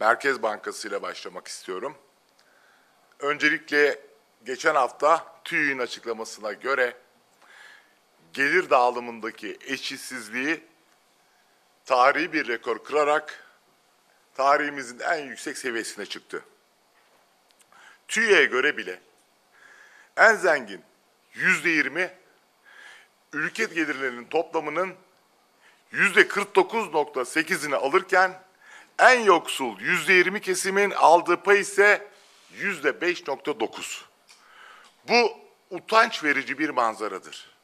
Merkez Bankası ile başlamak istiyorum. Öncelikle geçen hafta TÜİ'nin açıklamasına göre gelir dağılımındaki eşitsizliği tarihi bir rekor kırarak tarihimizin en yüksek seviyesine çıktı. TÜİ'ye göre bile en zengin yüzde yirmi ülke gelirlerinin toplamının yüzde 49.8'ini alırken en yoksul yüzde 20 kesimin aldığı pay ise yüzde 5.9. Bu utanç verici bir manzaradır.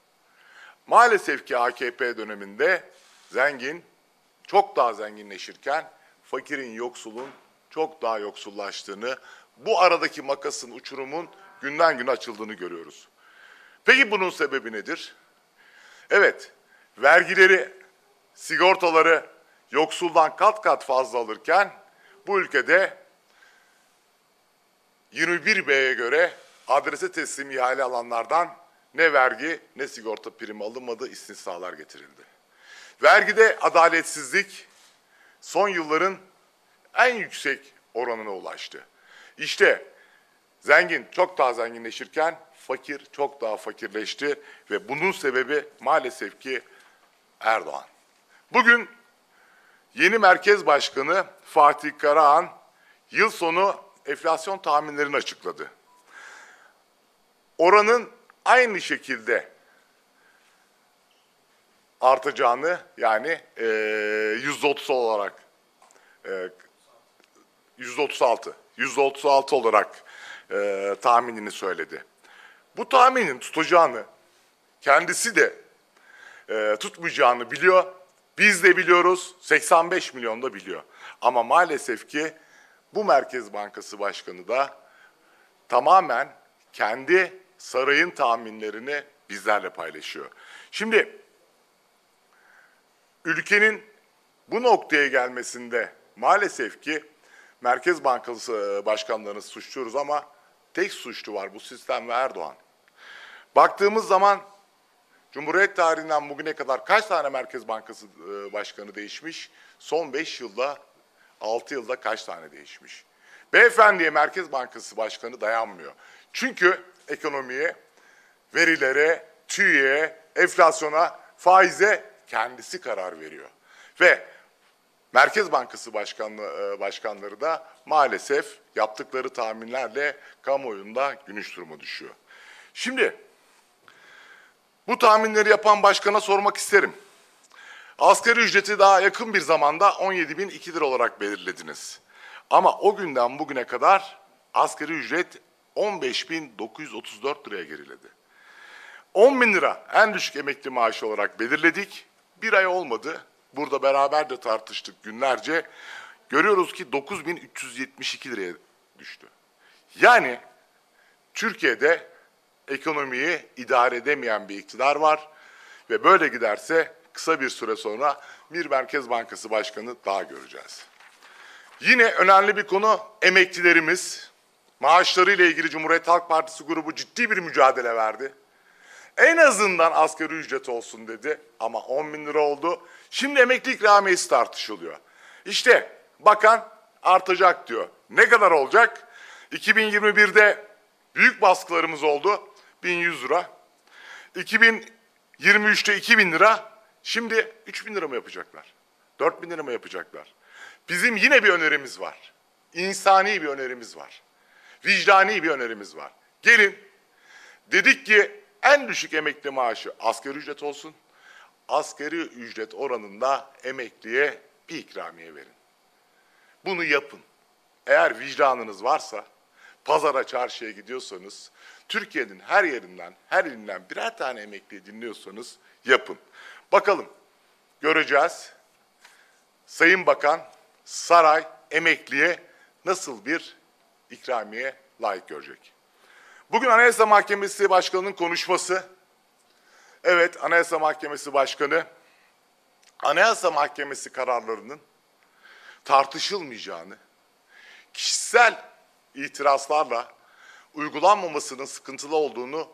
Maalesef ki AKP döneminde zengin çok daha zenginleşirken fakirin yoksulun çok daha yoksullaştığını, bu aradaki makasın uçurumun günden güne açıldığını görüyoruz. Peki bunun sebebi nedir? Evet, vergileri, sigortaları yoksuldan kat kat fazla alırken bu ülkede 21B'ye göre adrese teslim ihale alanlardan ne vergi ne sigorta primi alınmadı, istisnalar getirildi. Vergide adaletsizlik son yılların en yüksek oranına ulaştı. İşte zengin çok daha zenginleşirken fakir çok daha fakirleşti ve bunun sebebi maalesef ki Erdoğan. Bugün yeni Merkez Başkanı Fatih Karahan yıl sonu enflasyon tahminlerini açıkladı. Oranın aynı şekilde artacağını yani yüzde otuz olarak yüzde otuz altı olarak e, tahminini söyledi. Bu tahminin tutacağını kendisi de e, tutmayacağını biliyor. Biz de biliyoruz 85 milyon da biliyor. Ama maalesef ki bu Merkez Bankası Başkanı da tamamen kendi sarayın tahminlerini bizlerle paylaşıyor. Şimdi ülkenin bu noktaya gelmesinde maalesef ki Merkez Bankası başkanlarını suçluyoruz ama tek suçlu var bu sistem ve Erdoğan. Baktığımız zaman Cumhuriyet tarihinden bugüne kadar kaç tane Merkez Bankası başkanı değişmiş? Son 5 yılda, 6 yılda kaç tane değişmiş? Beyefendiye Merkez Bankası başkanı dayanmıyor. Çünkü ekonomiye, verilere, TÜİ'ye, enflasyona, faize kendisi karar veriyor. Ve Merkez Bankası başkanlığı, başkanları da maalesef yaptıkları tahminlerle kamuoyunda günüş duruma düşüyor. Şimdi bu tahminleri yapan başkana sormak isterim. Asgari ücreti daha yakın bir zamanda 17.002 lira olarak belirlediniz. Ama o günden bugüne kadar asgari ücret 15.934 liraya geriledi. 10 bin lira en düşük emekli maaşı olarak belirledik. Bir ay olmadı. Burada beraber de tartıştık günlerce. Görüyoruz ki 9372 liraya düştü. Yani Türkiye'de ekonomiyi idare edemeyen bir iktidar var ve böyle giderse kısa bir süre sonra bir Merkez Bankası Başkanı daha göreceğiz. Yine önemli bir konu emeklilerimiz. Maaşları ile ilgili Cumhuriyet Halk Partisi grubu ciddi bir mücadele verdi. En azından asgari ücret olsun dedi ama 10 bin lira oldu. Şimdi emekli ikramiyesi tartışılıyor. İşte bakan artacak diyor. Ne kadar olacak? 2021'de büyük baskılarımız oldu. 1100 lira. 2023'te 2000 lira. Şimdi 3000 lira mı yapacaklar? 4000 lira mı yapacaklar? Bizim yine bir önerimiz var. İnsani bir önerimiz var. Vicdani bir önerimiz var. Gelin dedik ki en düşük emekli maaşı asgari ücret olsun. Asgari ücret oranında emekliye bir ikramiye verin. Bunu yapın. Eğer vicdanınız varsa, pazara çarşıya gidiyorsanız, Türkiye'nin her yerinden, her ilinden birer tane emekli dinliyorsanız yapın. Bakalım, göreceğiz. Sayın Bakan, saray emekliye nasıl bir ikramiye layık görecek? Bugün Anayasa Mahkemesi Başkanı'nın konuşması. Evet, Anayasa Mahkemesi Başkanı, Anayasa Mahkemesi kararlarının tartışılmayacağını, kişisel itirazlarla uygulanmamasının sıkıntılı olduğunu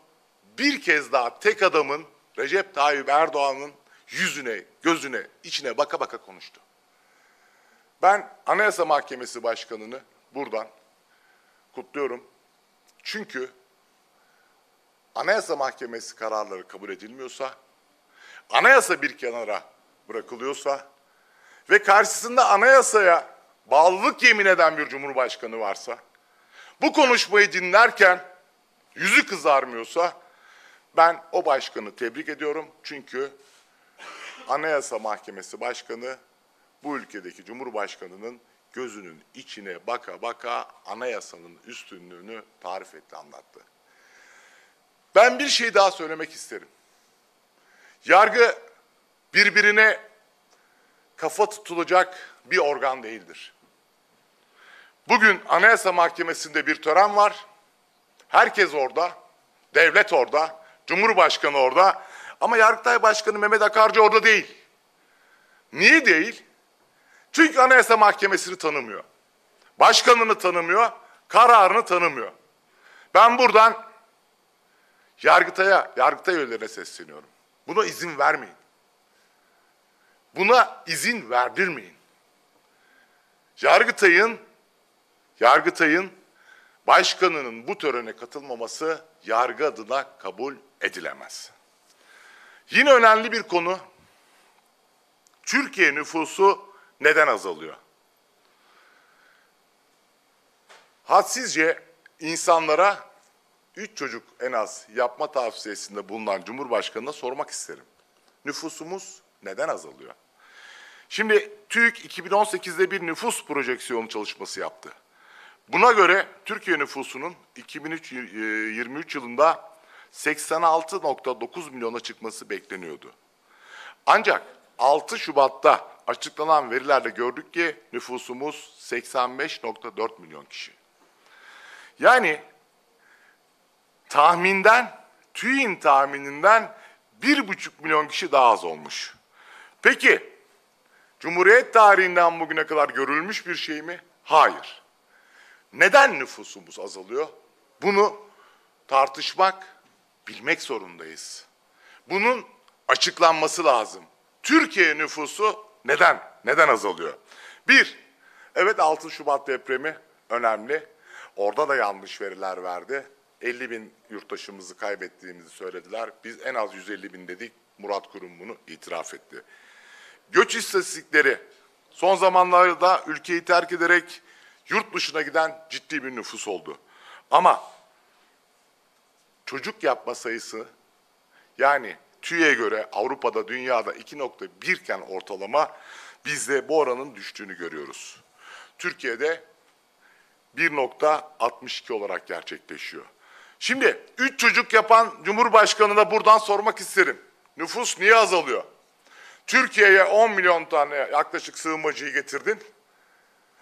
bir kez daha tek adamın Recep Tayyip Erdoğan'ın yüzüne, gözüne, içine baka baka konuştu. Ben Anayasa Mahkemesi Başkanı'nı buradan kutluyorum. Çünkü Anayasa Mahkemesi kararları kabul edilmiyorsa, anayasa bir kenara bırakılıyorsa ve karşısında anayasaya bağlılık yemin eden bir cumhurbaşkanı varsa, bu konuşmayı dinlerken yüzü kızarmıyorsa ben o başkanı tebrik ediyorum. Çünkü Anayasa Mahkemesi Başkanı bu ülkedeki Cumhurbaşkanı'nın gözünün içine baka baka anayasanın üstünlüğünü tarif etti, anlattı. Ben bir şey daha söylemek isterim. Yargı birbirine kafa tutulacak bir organ değildir. Bugün Anayasa Mahkemesi'nde bir tören var. Herkes orada, devlet orada, Cumhurbaşkanı orada ama Yargıtay Başkanı Mehmet Akarcı orada değil. Niye değil? Çünkü Anayasa Mahkemesi'ni tanımıyor. Başkanını tanımıyor, kararını tanımıyor. Ben buradan Yargıtay'a, Yargıtay üyelerine sesleniyorum. Buna izin vermeyin. Buna izin verdirmeyin. Yargıtay'ın Yargıtay'ın başkanının bu törene katılmaması yargı adına kabul edilemez. Yine önemli bir konu. Türkiye nüfusu neden azalıyor? Hadsizce insanlara üç çocuk en az yapma tavsiyesinde bulunan Cumhurbaşkanı'na sormak isterim. Nüfusumuz neden azalıyor? Şimdi TÜİK 2018'de bir nüfus projeksiyonu çalışması yaptı. Buna göre Türkiye nüfusunun 2023 yılında 86.9 milyona çıkması bekleniyordu. Ancak 6 Şubat'ta açıklanan verilerle gördük ki nüfusumuz 85.4 milyon kişi. Yani tahminden, TÜİ'nin tahmininden 1,5 milyon kişi daha az olmuş. Peki, Cumhuriyet tarihinden bugüne kadar görülmüş bir şey mi? Hayır. Neden nüfusumuz azalıyor? Bunu tartışmak, bilmek zorundayız. Bunun açıklanması lazım. Türkiye nüfusu neden? Neden azalıyor? Bir, evet 6 Şubat depremi önemli. Orada da yanlış veriler verdi. 50 bin yurttaşımızı kaybettiğimizi söylediler. Biz en az 150 bin dedik. Murat Kurum bunu itiraf etti. Göç istatistikleri son zamanlarda ülkeyi terk ederek yurt dışına giden ciddi bir nüfus oldu. Ama çocuk yapma sayısı yani TÜİ'ye göre Avrupa'da, dünyada 2.1 iken ortalama bizde bu oranın düştüğünü görüyoruz. Türkiye'de 1.62 olarak gerçekleşiyor. Şimdi 3 çocuk yapan Cumhurbaşkanı'na buradan sormak isterim. Nüfus niye azalıyor? Türkiye'ye 10 milyon tane yaklaşık sığınmacıyı getirdin.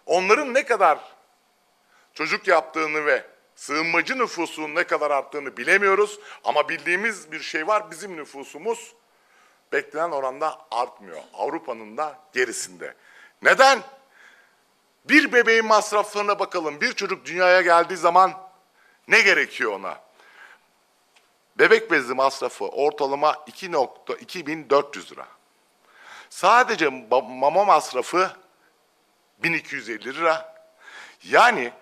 Onların ne kadar çocuk yaptığını ve sığınmacı nüfusunun ne kadar arttığını bilemiyoruz. Ama bildiğimiz bir şey var, bizim nüfusumuz beklenen oranda artmıyor. Avrupa'nın da gerisinde. Neden? Bir bebeğin masraflarına bakalım. Bir çocuk dünyaya geldiği zaman ne gerekiyor ona? Bebek bezi masrafı ortalama 2.2400 lira. Sadece mama masrafı 1250 lira. Yani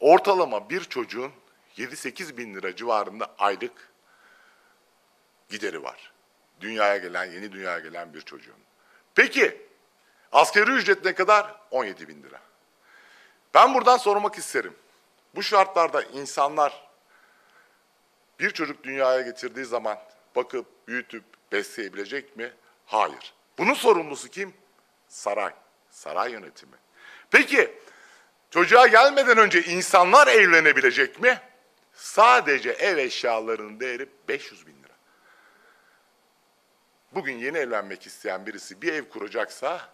ortalama bir çocuğun 7-8 bin lira civarında aylık gideri var. Dünyaya gelen, yeni dünyaya gelen bir çocuğun. Peki askeri ücret ne kadar? 17 bin lira. Ben buradan sormak isterim. Bu şartlarda insanlar bir çocuk dünyaya getirdiği zaman bakıp, büyütüp, besleyebilecek mi? Hayır. Bunun sorumlusu kim? Saray. Saray yönetimi. Peki çocuğa gelmeden önce insanlar evlenebilecek mi? Sadece ev eşyalarının değeri 500 bin lira. Bugün yeni evlenmek isteyen birisi bir ev kuracaksa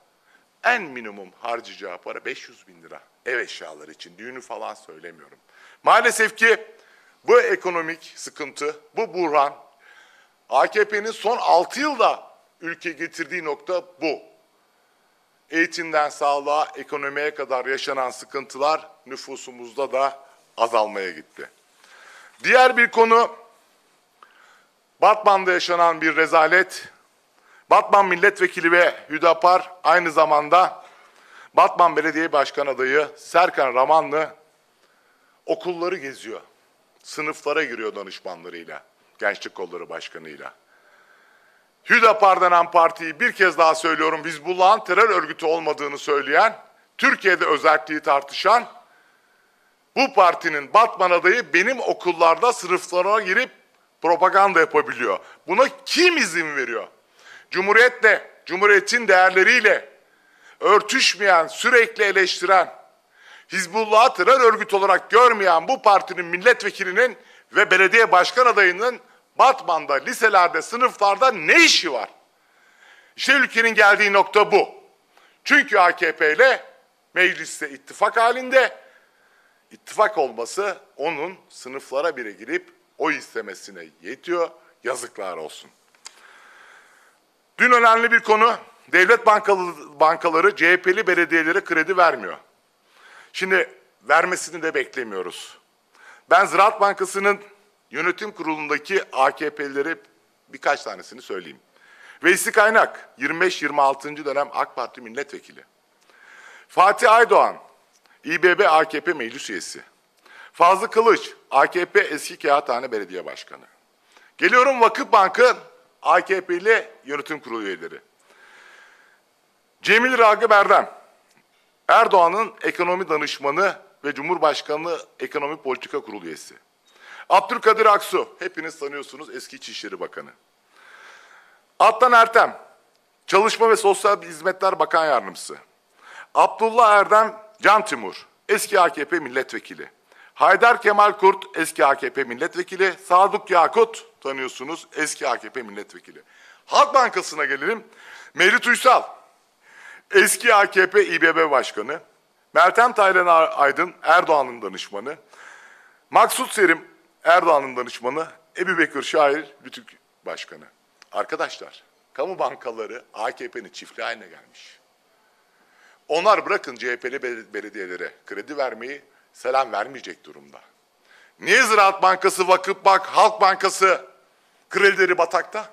en minimum harcayacağı para 500 bin lira. Ev eşyaları için, düğünü falan söylemiyorum. Maalesef ki bu ekonomik sıkıntı, bu buhran, AKP'nin son 6 yılda ülke getirdiği nokta bu. Eğitimden sağlığa, ekonomiye kadar yaşanan sıkıntılar nüfusumuzda da azalmaya gitti. Diğer bir konu, Batman'da yaşanan bir rezalet. Batman milletvekili ve Hüdapar aynı zamanda Batman Belediye Başkan adayı Serkan Ramanlı okulları geziyor. Sınıflara giriyor danışmanlarıyla, Gençlik Kolları Başkanı'yla. Hüdapar denen partiyi bir kez daha söylüyorum Hizbullah'ın terör örgütü olmadığını söyleyen, Türkiye'de özelliği tartışan, bu partinin Batman adayı benim okullarda sınıflarına girip propaganda yapabiliyor. Buna kim izin veriyor? Cumhuriyetle, Cumhuriyetin değerleriyle örtüşmeyen, sürekli eleştiren, Hizbullah'ı terör örgütü olarak görmeyen bu partinin milletvekilinin ve belediye başkan adayının Batman'da, liselerde, sınıflarda ne işi var? İşte ülkenin geldiği nokta bu. Çünkü AKP ile mecliste ittifak halinde, ittifak olması onun sınıflara bile girip oy istemesine yetiyor. Yazıklar olsun. Dün önemli bir konu, devlet bankaları CHP'li belediyelere kredi vermiyor. Şimdi vermesini de beklemiyoruz. Ben Ziraat Bankası'nın yönetim kurulundaki AKP'lileri birkaç tanesini söyleyeyim. Veysi Kaynak, 25-26. dönem AK Parti milletvekili. Fatih Aydoğan, İBB AKP meclis üyesi. Fazlı Kılıç, AKP eski Kağıthane Belediye Başkanı. Geliyorum Vakıf Bankı AKP'li yönetim kurulu üyeleri. Cemil Ragıp Erdem, Erdoğan'ın ekonomi danışmanı ve Cumhurbaşkanlığı Ekonomi Politika Kurulu üyesi. Abdülkadir Aksu, hepiniz tanıyorsunuz eski İçişleri Bakanı. Adnan Ertem, Çalışma ve Sosyal Hizmetler Bakan Yardımcısı. Abdullah Erdem Can Timur, eski AKP milletvekili. Haydar Kemal Kurt, eski AKP milletvekili. Sadık Yakut, tanıyorsunuz, eski AKP milletvekili. Halk Bankası'na gelelim. Merit Uysal, eski AKP İBB Başkanı. Meltem Taylan Aydın, Erdoğan'ın danışmanı. Maksut Serim, Erdoğan'ın danışmanı. Ebu Bekir Şair, Rütük Başkanı. Arkadaşlar, kamu bankaları AKP'nin çiftliği haline gelmiş. Onlar bırakın CHP'li belediyelere kredi vermeyi selam vermeyecek durumda. Niye Ziraat Bankası, Vakıf Bank, Halk Bankası kredileri batakta?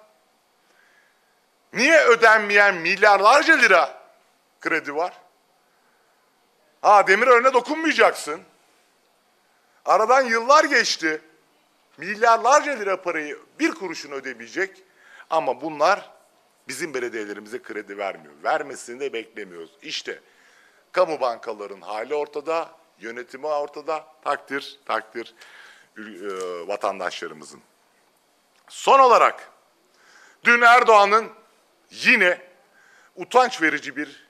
Niye ödenmeyen milyarlarca lira kredi var? Ha demir önüne dokunmayacaksın. Aradan yıllar geçti. Milyarlarca lira parayı bir kuruşun ödemeyecek. Ama bunlar bizim belediyelerimize kredi vermiyor. Vermesini de beklemiyoruz. İşte kamu bankaların hali ortada, yönetimi ortada. Takdir, takdir e, vatandaşlarımızın. Son olarak dün Erdoğan'ın yine utanç verici bir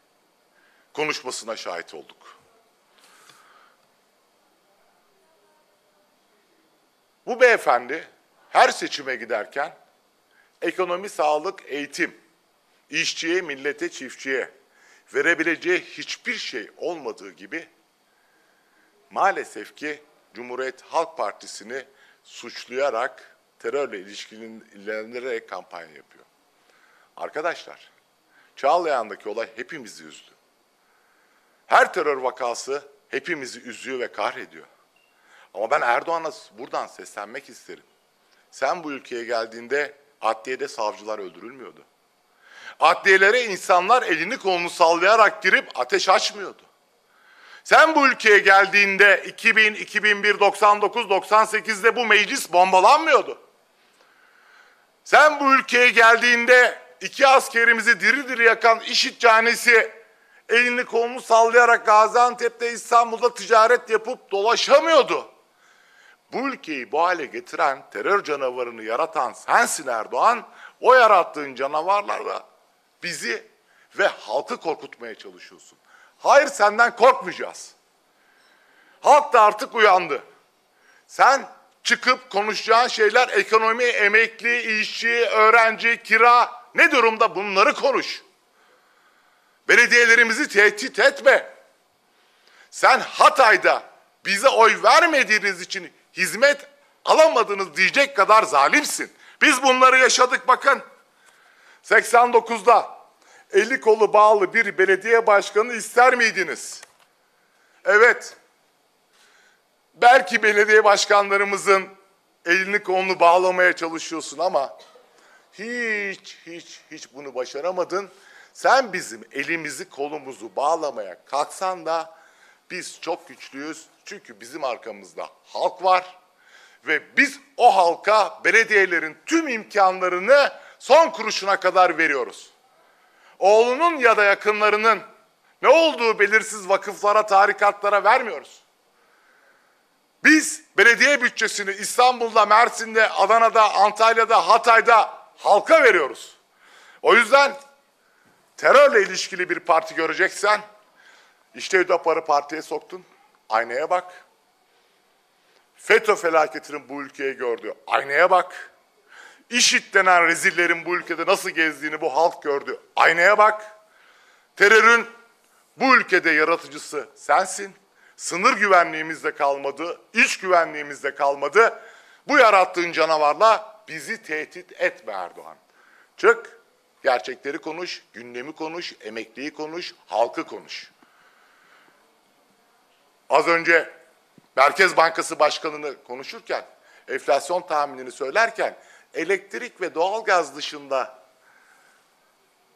konuşmasına şahit olduk. Bu beyefendi her seçime giderken ekonomi, sağlık, eğitim, işçiye, millete, çiftçiye verebileceği hiçbir şey olmadığı gibi maalesef ki Cumhuriyet Halk Partisi'ni suçlayarak terörle ilişkilendirerek kampanya yapıyor. Arkadaşlar, Çağlayan'daki olay hepimizi üzdü. Her terör vakası hepimizi üzüyor ve kahrediyor. Ama ben Erdoğan'a buradan seslenmek isterim. Sen bu ülkeye geldiğinde adliyede savcılar öldürülmüyordu. Adliyelere insanlar elini kolunu sallayarak girip ateş açmıyordu. Sen bu ülkeye geldiğinde 2000, 2001, 99, 98'de bu meclis bombalanmıyordu. Sen bu ülkeye geldiğinde iki askerimizi diri diri yakan işit canisi elini kolunu sallayarak Gaziantep'te İstanbul'da ticaret yapıp dolaşamıyordu. Bu ülkeyi bu hale getiren terör canavarını yaratan sensin Erdoğan. O yarattığın canavarlarla bizi ve halkı korkutmaya çalışıyorsun. Hayır senden korkmayacağız. Halk da artık uyandı. Sen çıkıp konuşacağın şeyler ekonomi, emekli, işçi, öğrenci, kira ne durumda bunları konuş. Belediyelerimizi tehdit etme. Sen Hatay'da bize oy vermediğiniz için hizmet alamadınız diyecek kadar zalimsin. Biz bunları yaşadık bakın. 89'da eli kolu bağlı bir belediye başkanı ister miydiniz? Evet. Belki belediye başkanlarımızın elini kolunu bağlamaya çalışıyorsun ama hiç hiç hiç bunu başaramadın. Sen bizim elimizi kolumuzu bağlamaya kalksan da biz çok güçlüyüz. Çünkü bizim arkamızda halk var ve biz o halka belediyelerin tüm imkanlarını son kuruşuna kadar veriyoruz. Oğlunun ya da yakınlarının ne olduğu belirsiz vakıflara, tarikatlara vermiyoruz. Biz belediye bütçesini İstanbul'da, Mersin'de, Adana'da, Antalya'da, Hatay'da halka veriyoruz. O yüzden terörle ilişkili bir parti göreceksen işte Hüdapar'ı partiye soktun. Aynaya bak. FETÖ felaketinin bu ülkeye gördüğü aynaya bak. İşit denen rezillerin bu ülkede nasıl gezdiğini bu halk gördü. Aynaya bak. Terörün bu ülkede yaratıcısı sensin. Sınır güvenliğimiz de kalmadı, iç güvenliğimiz de kalmadı. Bu yarattığın canavarla bizi tehdit etme Erdoğan. Çık, gerçekleri konuş, gündemi konuş, emekliyi konuş, halkı konuş. Az önce Merkez Bankası Başkanı'nı konuşurken, enflasyon tahminini söylerken elektrik ve doğalgaz dışında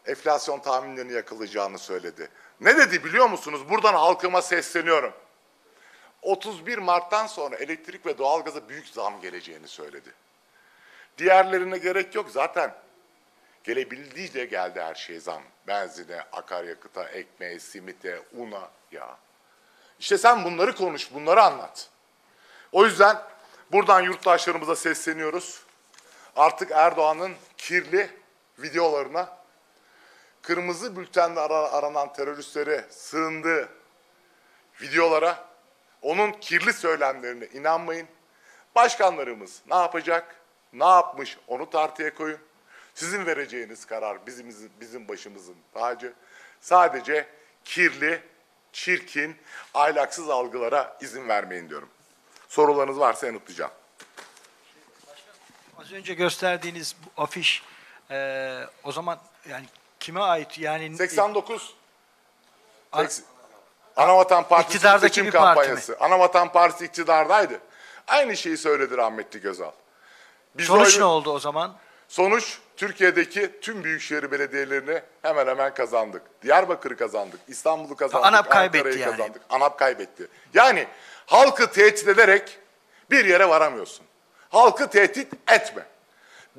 enflasyon tahminlerini yakalayacağını söyledi. Ne dedi biliyor musunuz? Buradan halkıma sesleniyorum. 31 Mart'tan sonra elektrik ve doğalgaza büyük zam geleceğini söyledi. Diğerlerine gerek yok zaten. Gelebildiğince geldi her şey zam. Benzine, akaryakıta, ekmeğe, simite, una, ya. İşte sen bunları konuş, bunları anlat. O yüzden buradan yurttaşlarımıza sesleniyoruz. Artık Erdoğan'ın kirli videolarına, kırmızı bültenle ara- aranan teröristleri sığındığı videolara, onun kirli söylemlerine inanmayın. Başkanlarımız ne yapacak, ne yapmış onu tartıya koyun. Sizin vereceğiniz karar bizim, bizim başımızın tacı. Sadece kirli, çirkin, ahlaksız algılara izin vermeyin diyorum. Sorularınız varsa yanıtlayacağım. Az önce gösterdiğiniz bu afiş eee, o zaman yani kime ait yani 89 An- Anavatan Partisi İktidardaki seçim bir parti mi? kampanyası. Anavatan Partisi iktidardaydı. Aynı şeyi söyledi rahmetli Gözal. Biz sonuç oy- ne oldu o zaman? Sonuç Türkiye'deki tüm büyükşehir belediyelerini hemen hemen kazandık. Diyarbakır'ı kazandık, İstanbul'u kazandık, ANAP kaybetti yani. kazandık. ANAP kaybetti. Yani halkı tehdit ederek bir yere varamıyorsun. Halkı tehdit etme.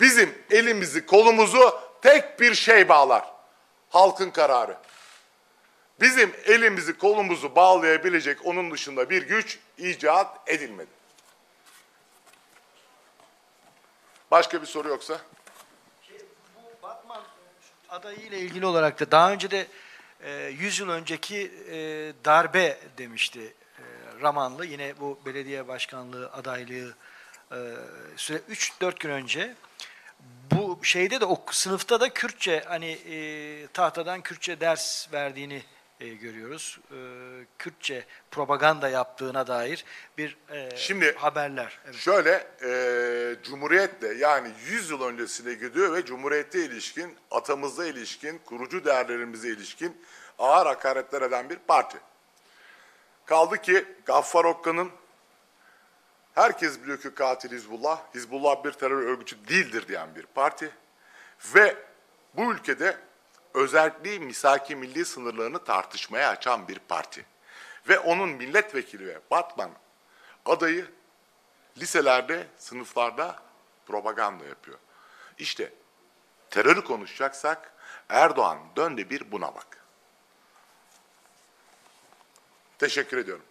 Bizim elimizi kolumuzu tek bir şey bağlar. Halkın kararı. Bizim elimizi kolumuzu bağlayabilecek onun dışında bir güç icat edilmedi. Başka bir soru yoksa? Adayı ile ilgili olarak da daha önce de e, 100 yıl önceki e, darbe demişti e, Ramanlı. Yine bu belediye başkanlığı adaylığı e, süre 3-4 gün önce. Bu şeyde de o sınıfta da Kürtçe hani e, tahtadan Kürtçe ders verdiğini e, görüyoruz. E, Kürtçe propaganda yaptığına dair bir e, Şimdi- haberler. Evet. Şöyle, e, Cumhuriyet'le yani 100 yıl öncesine gidiyor ve Cumhuriyet'e ilişkin, atamıza ilişkin, kurucu değerlerimize ilişkin ağır hakaretler eden bir parti. Kaldı ki Gaffar Okka'nın herkes biliyor ki katil Hizbullah, Hizbullah bir terör örgütü değildir diyen bir parti. Ve bu ülkede özelliği misaki milli sınırlarını tartışmaya açan bir parti. Ve onun milletvekili ve Batman adayı liselerde, sınıflarda propaganda yapıyor. İşte terörü konuşacaksak Erdoğan dön de bir buna bak. Teşekkür ediyorum.